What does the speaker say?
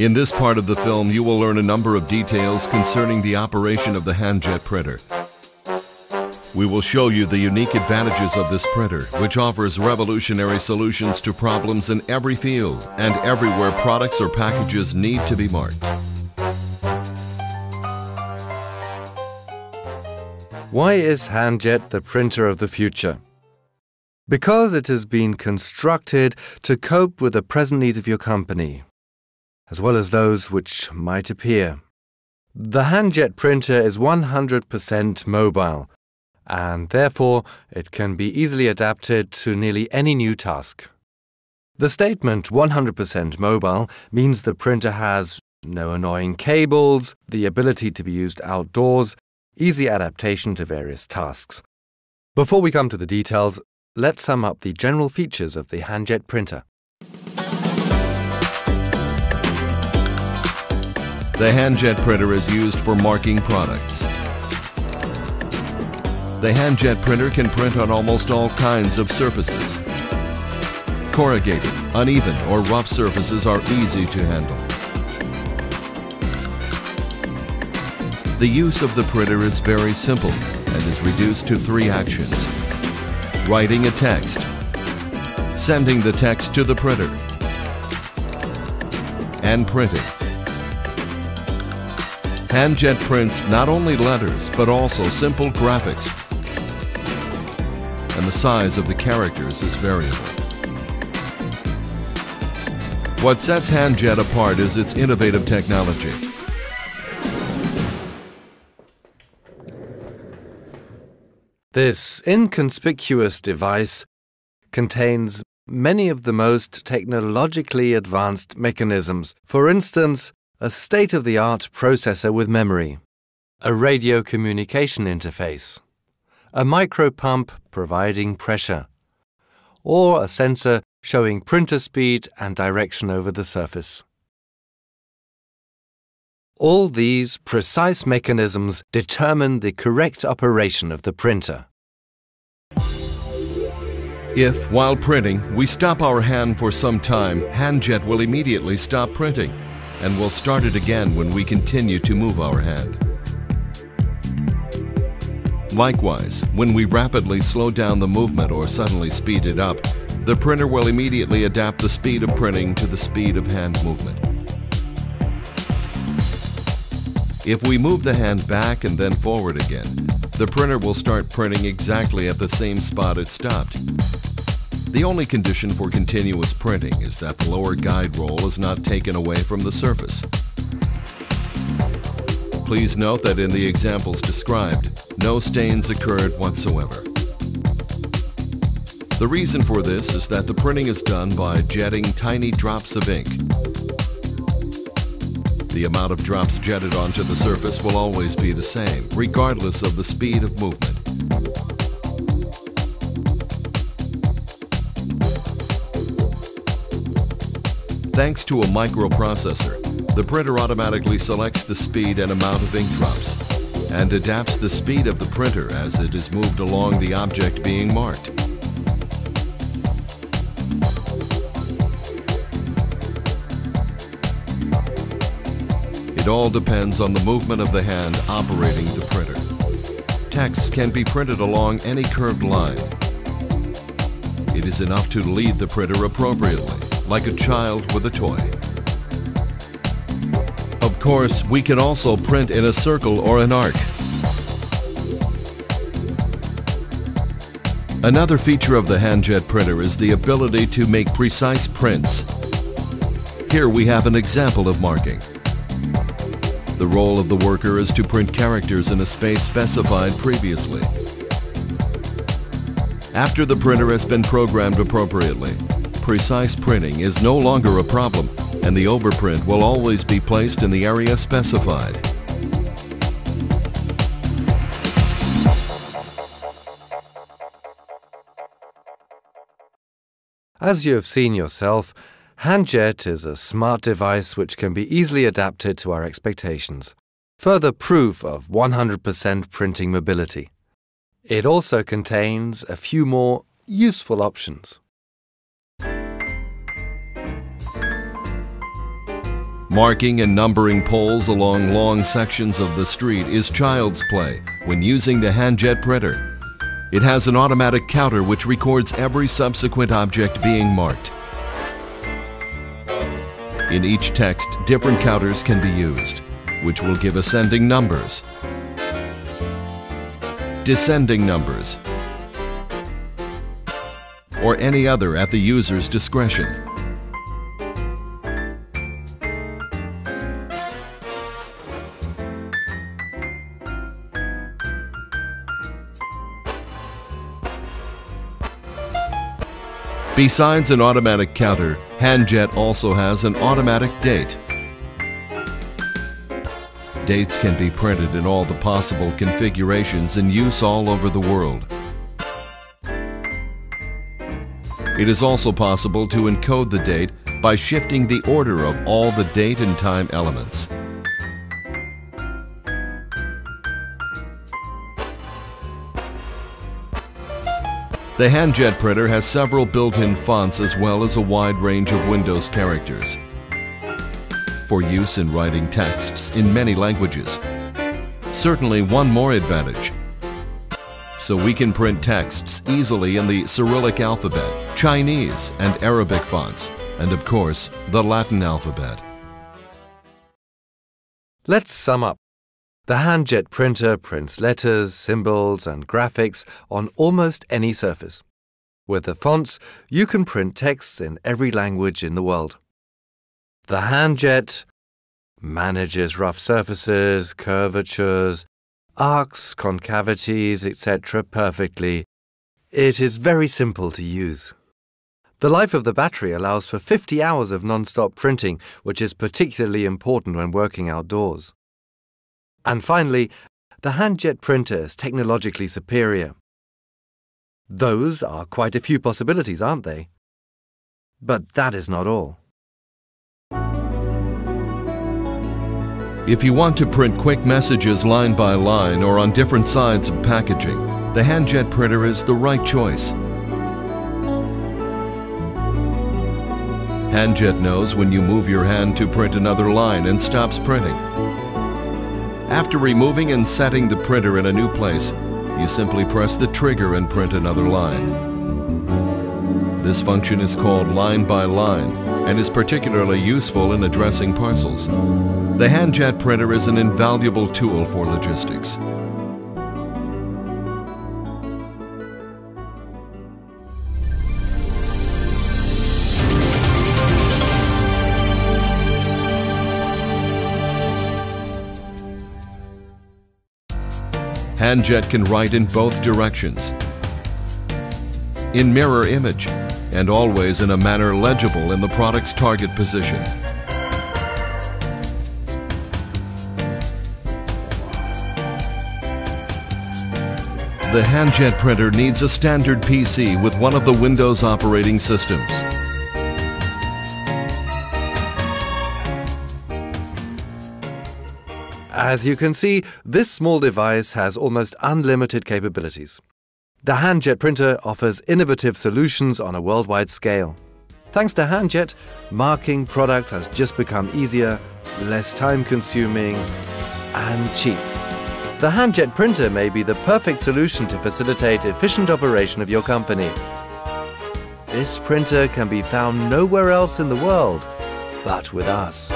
In this part of the film, you will learn a number of details concerning the operation of the handjet printer. We will show you the unique advantages of this printer, which offers revolutionary solutions to problems in every field and everywhere products or packages need to be marked. Why is Handjet the printer of the future? Because it has been constructed to cope with the present needs of your company, as well as those which might appear. The Handjet printer is 100% mobile, and therefore it can be easily adapted to nearly any new task. The statement 100% mobile means the printer has no annoying cables, the ability to be used outdoors, easy adaptation to various tasks. Before we come to the details, let's sum up the general features of the Handjet printer. The handjet printer is used for marking products. The handjet printer can print on almost all kinds of surfaces. Corrugated, uneven, or rough surfaces are easy to handle. The use of the printer is very simple and is reduced to three actions. Writing a text, sending the text to the printer, and printing. Handjet prints not only letters, but also simple graphics. And the size of the characters is variable. What sets Handjet apart is its innovative technology. This inconspicuous device contains many of the most technologically advanced mechanisms. For instance, a state of the art processor with memory, a radio communication interface, a micro pump providing pressure, or a sensor showing printer speed and direction over the surface. All these precise mechanisms determine the correct operation of the printer. If, while printing, we stop our hand for some time, HandJet will immediately stop printing and will start it again when we continue to move our hand. Likewise, when we rapidly slow down the movement or suddenly speed it up, the printer will immediately adapt the speed of printing to the speed of hand movement. If we move the hand back and then forward again, the printer will start printing exactly at the same spot it stopped. The only condition for continuous printing is that the lower guide roll is not taken away from the surface. Please note that in the examples described, no stains occurred whatsoever. The reason for this is that the printing is done by jetting tiny drops of ink the amount of drops jetted onto the surface will always be the same, regardless of the speed of movement. Thanks to a microprocessor, the printer automatically selects the speed and amount of ink drops and adapts the speed of the printer as it is moved along the object being marked. It all depends on the movement of the hand operating the printer. Text can be printed along any curved line. It is enough to lead the printer appropriately, like a child with a toy. Of course, we can also print in a circle or an arc. Another feature of the handjet printer is the ability to make precise prints. Here we have an example of marking. The role of the worker is to print characters in a space specified previously. After the printer has been programmed appropriately, precise printing is no longer a problem and the overprint will always be placed in the area specified. As you have seen yourself, Handjet is a smart device which can be easily adapted to our expectations. Further proof of 100% printing mobility. It also contains a few more useful options. Marking and numbering poles along long sections of the street is child's play when using the handjet printer. It has an automatic counter which records every subsequent object being marked. In each text, different counters can be used, which will give ascending numbers, descending numbers, or any other at the user's discretion. Besides an automatic counter, Handjet also has an automatic date. Dates can be printed in all the possible configurations in use all over the world. It is also possible to encode the date by shifting the order of all the date and time elements. The Handjet printer has several built-in fonts as well as a wide range of Windows characters for use in writing texts in many languages. Certainly one more advantage. So we can print texts easily in the Cyrillic alphabet, Chinese and Arabic fonts, and of course, the Latin alphabet. Let's sum up. The Handjet printer prints letters, symbols, and graphics on almost any surface. With the fonts, you can print texts in every language in the world. The Handjet manages rough surfaces, curvatures, arcs, concavities, etc. perfectly. It is very simple to use. The life of the battery allows for 50 hours of non-stop printing, which is particularly important when working outdoors. And finally, the handjet printer is technologically superior. Those are quite a few possibilities, aren't they? But that is not all. If you want to print quick messages line by line or on different sides of packaging, the handjet printer is the right choice. Handjet knows when you move your hand to print another line and stops printing. After removing and setting the printer in a new place, you simply press the trigger and print another line. This function is called line by line and is particularly useful in addressing parcels. The handjet printer is an invaluable tool for logistics. Handjet can write in both directions, in mirror image, and always in a manner legible in the product's target position. The Handjet printer needs a standard PC with one of the Windows operating systems. As you can see, this small device has almost unlimited capabilities. The Handjet printer offers innovative solutions on a worldwide scale. Thanks to Handjet, marking products has just become easier, less time consuming, and cheap. The Handjet printer may be the perfect solution to facilitate efficient operation of your company. This printer can be found nowhere else in the world but with us.